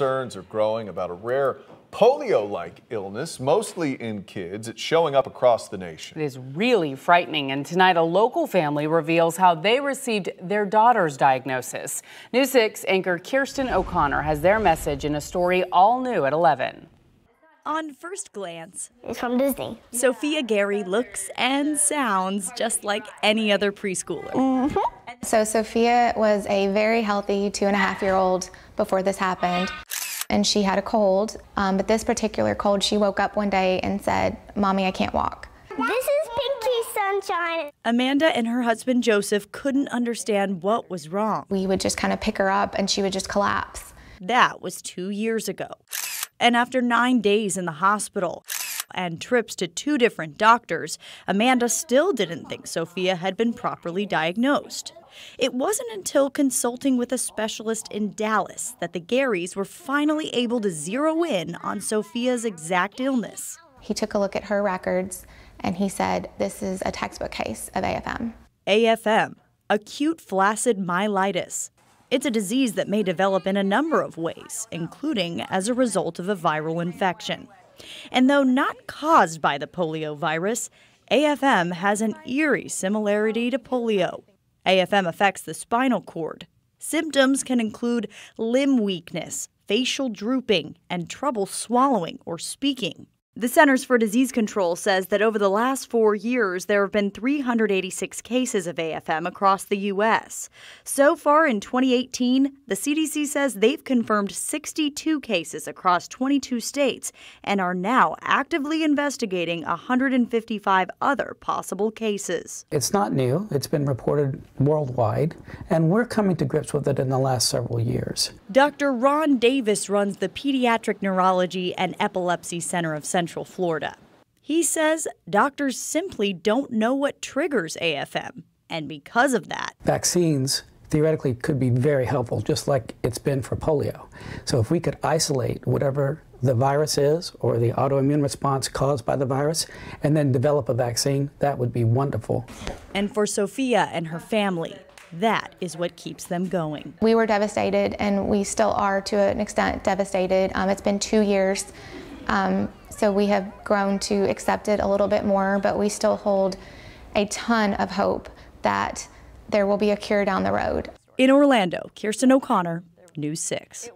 concerns are growing about a rare polio-like illness, mostly in kids. It's showing up across the nation. It is really frightening, and tonight a local family reveals how they received their daughter's diagnosis. News 6 anchor Kirsten O'Connor has their message in a story all new at 11. On first glance, it's from Disney. Sophia Gary looks and sounds just like any other preschooler. Mm -hmm. So, Sophia was a very healthy two and a half year old before this happened and she had a cold. Um, but this particular cold, she woke up one day and said, Mommy, I can't walk. This is Pinky Sunshine. Amanda and her husband Joseph couldn't understand what was wrong. We would just kind of pick her up and she would just collapse. That was two years ago. And after nine days in the hospital, and trips to two different doctors, Amanda still didn't think Sophia had been properly diagnosed. It wasn't until consulting with a specialist in Dallas that the Garys were finally able to zero in on Sophia's exact illness. He took a look at her records and he said, This is a textbook case of AFM. AFM, acute flaccid myelitis. It's a disease that may develop in a number of ways, including as a result of a viral infection. And though not caused by the polio virus, AFM has an eerie similarity to polio. AFM affects the spinal cord. Symptoms can include limb weakness, facial drooping, and trouble swallowing or speaking. The Centers for Disease Control says that over the last four years, there have been 386 cases of AFM across the U.S. So far in 2018, the CDC says they've confirmed 62 cases across 22 states and are now actively investigating 155 other possible cases. It's not new, it's been reported worldwide, and we're coming to grips with it in the last several years. Dr. Ron Davis runs the Pediatric Neurology and Epilepsy Center of Central Florida. He says doctors simply don't know what triggers AFM, and because of that, vaccines theoretically could be very helpful, just like it's been for polio. So if we could isolate whatever the virus is or the autoimmune response caused by the virus and then develop a vaccine, that would be wonderful. And for Sophia and her family, that is what keeps them going. We were devastated, and we still are to an extent devastated. Um, it's been two years. Um, so we have grown to accept it a little bit more, but we still hold a ton of hope that there will be a cure down the road. In Orlando, Kirsten O'Connor, News 6.